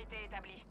Priorité établie.